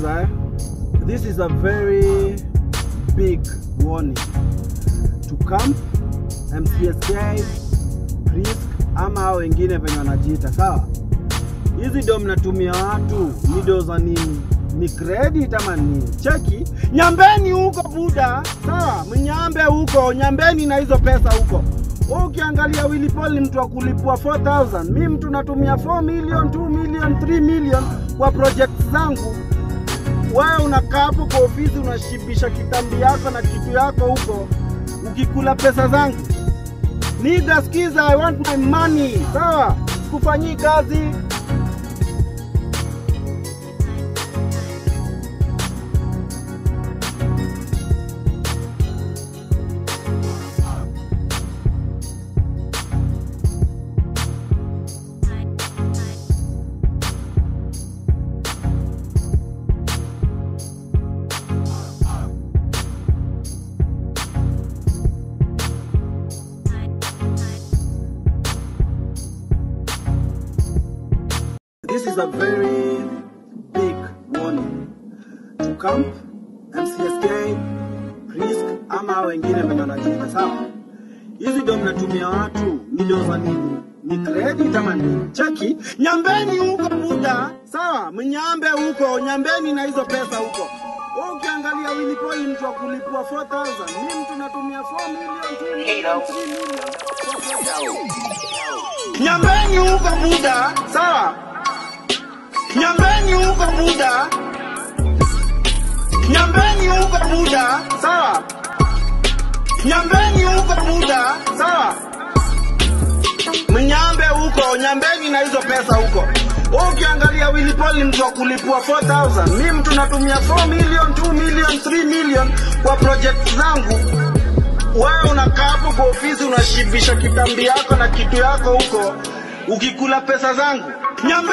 This is a very big warning to camp MCSK risk ama hao wengine venye wanajiita sawa. Hizi ndio mnatumia watu video za nini? Ni credit ama nini? Cheki, nyambeni huko buda, sawa? Mnyambe huko, nyambeni na hizo pesa huko. Ukiangalia Willy Paul ni mtu wa kulipua 4000 mi mtu natumia 4 million 2 million 3 million kwa project zangu wewe unakaa hapo kwa ofisi unashibisha kitambi yako na kitu yako huko ukikula pesa zangu. Niga skiza i want my money. Sawa kufanyii kazi This is a very big warning to camp MCSK risk ama wengine wenye wanajiita sawa. Hizi ndio mnatumia watu milioni za nini? Ni credit ama ni Cheki, nyambeni huko muda, sawa? Mnyambe huko, nyambeni na hizo pesa huko. Wewe ukiangalia Wilipoi mtu wa kulipua 4000, mimi mtu natumia 4 million, 2 million, 3 million. Nyambeni huko muda, sawa? Nyambeni huko muda, nyambeni huko muda, sawa? Nyambeni huko muda, sawa? Mnyambe huko, nyambeni na hizo pesa huko. Wewe ukiangalia Willy Paul mtu wa kulipua 4000, mimi mtu natumia 4 million, 2 million, 3 million kwa project zangu. Wewe unakaa hapo kwa ofisi unashibisha kitambi yako na kitu yako huko ukikula pesa zangu. Nyambe